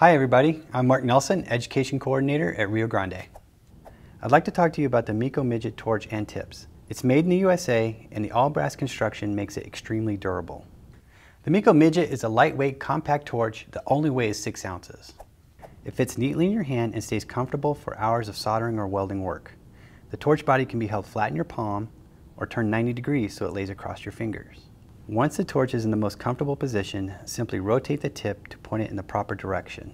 Hi everybody, I'm Mark Nelson, Education Coordinator at Rio Grande. I'd like to talk to you about the MECO Midget torch and tips. It's made in the USA and the all brass construction makes it extremely durable. The MECO Midget is a lightweight compact torch that only weighs 6 ounces. It fits neatly in your hand and stays comfortable for hours of soldering or welding work. The torch body can be held flat in your palm or turned 90 degrees so it lays across your fingers. Once the torch is in the most comfortable position, simply rotate the tip to point it in the proper direction.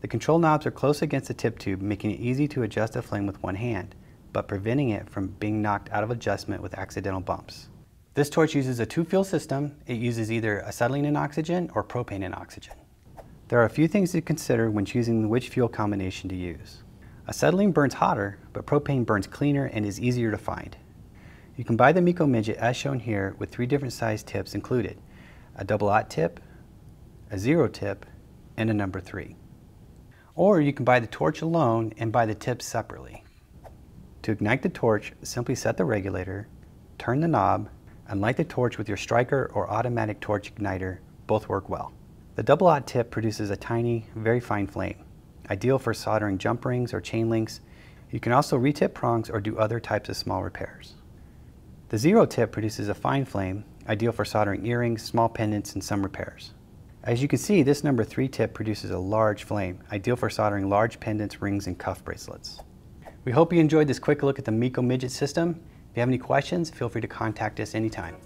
The control knobs are close against the tip tube, making it easy to adjust the flame with one hand, but preventing it from being knocked out of adjustment with accidental bumps. This torch uses a two-fuel system. It uses either acetylene and oxygen or propane and oxygen. There are a few things to consider when choosing which fuel combination to use. Acetylene burns hotter, but propane burns cleaner and is easier to find. You can buy the MECO Midget as shown here with three different size tips included, a double aught tip, a zero tip, and a number three. Or you can buy the torch alone and buy the tips separately. To ignite the torch, simply set the regulator, turn the knob, and light the torch with your striker or automatic torch igniter. Both work well. The double aught tip produces a tiny, very fine flame, ideal for soldering jump rings or chain links. You can also retip prongs or do other types of small repairs. The zero tip produces a fine flame, ideal for soldering earrings, small pendants, and some repairs. As you can see, this number 3 tip produces a large flame, ideal for soldering large pendants, rings, and cuff bracelets. We hope you enjoyed this quick look at the MECO Midget system. If you have any questions, feel free to contact us anytime.